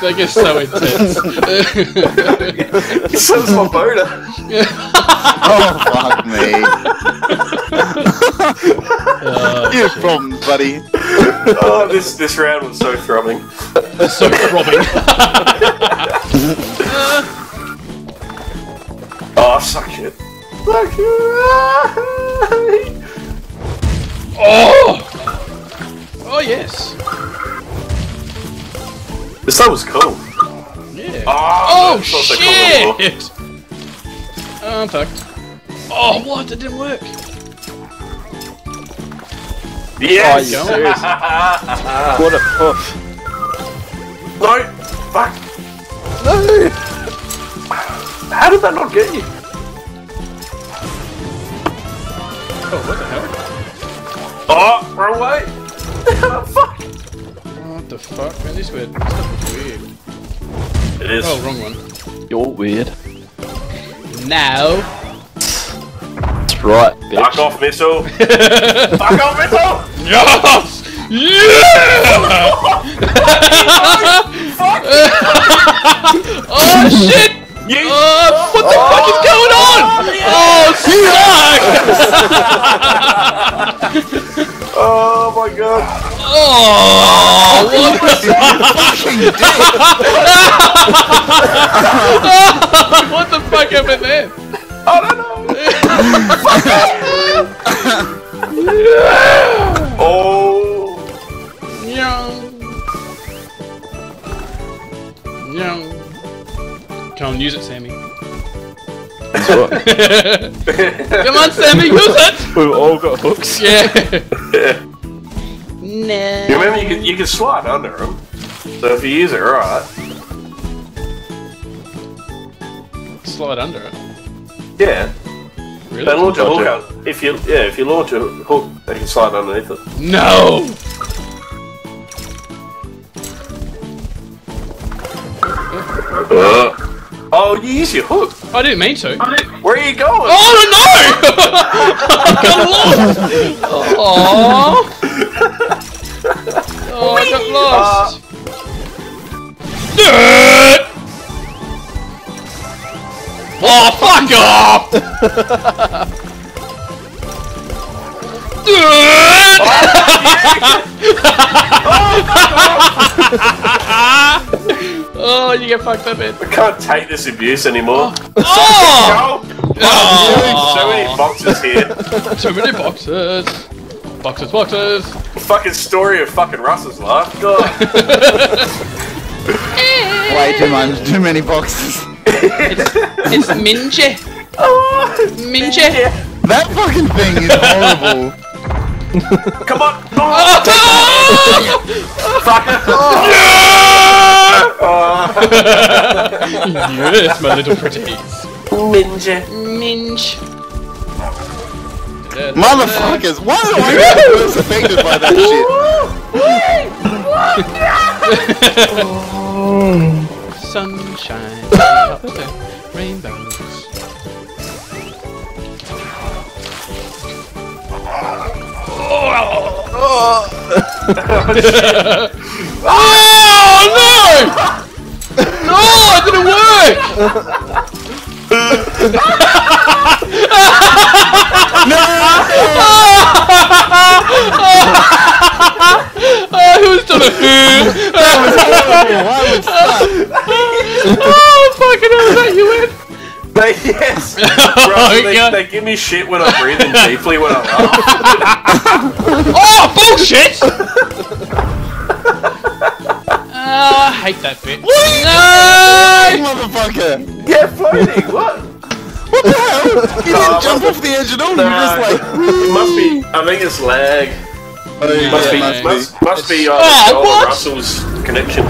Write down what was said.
That gets so intense. He says my boner. Oh fuck me. Uh, you have problems, buddy. Oh, this this round was so throbbing. so throbbing. Oh, suck it. Suck it. oh! Oh, yes. This time was cool. Yeah. Ah, oh, Oh, that's not so cool anymore. shit! Oh, I'm fucked. Oh, what? That didn't work. Yes! Oh, serious? What a puff. no! Fuck! No! How did that not get you? Oh, what the hell? Oh, wrong way! Fuck! What the fuck, man? This weird stuff is weird. It is. Oh, wrong one. You're weird. Now. That's right, bitch. Fuck off, missile! Fuck off, missile! Yes! Yeah! oh shit! You Oh, what the fuck is going on? Oh, shit! Oh, oh my god! Oh, what the, what the fuck happened there? I don't know! Oh! Young. Young. Come on, use it, Sammy. Come on, Sammy, use it! We've all got hooks. Yeah. Yeah. No. You remember you can, you can slide under them. So if you use it right. Slide under it. Yeah. Really? Then launch a hook out. If you yeah, if you launch a hook, they can slide underneath it. No! Uh. Oh, you use your hook. I didn't mean to. Where are you going? Oh no! I got lost! Aww! Oh, I got lost! Dirt! Oh, fuck off! Oh, you get fucked up, man. I can't take this abuse anymore. Oh! Go! Oh! oh. So many boxes here. Too many boxes. Boxes, boxes. fucking story of fucking Russ's life. God. Way too much, too many boxes. It's Minje. Minje. That fucking thing is horrible. Come on. Oh, Oh! fuck. yes, my little pretties. Ninja. Minge. Motherfuckers, why do I get most affected by that shit? Sunshine, tops rainbows. Oh no! No, it didn't work! Oh, who's done it? Why would stop? oh, fucking hell, is that you, Ed? They, yes. Oh Bro, my they, they give me shit when I'm breathing deeply when I laugh. Oh, bullshit! Ah, I hate that bit. What? No! Motherfucker! yeah, floating. What? What the hell? You didn't jump off the edge at all, you were just like... it must be. I think it's lag. Oh, yeah, Must be. must be. Must, must be. Uh, Oh, what? Russell's connection.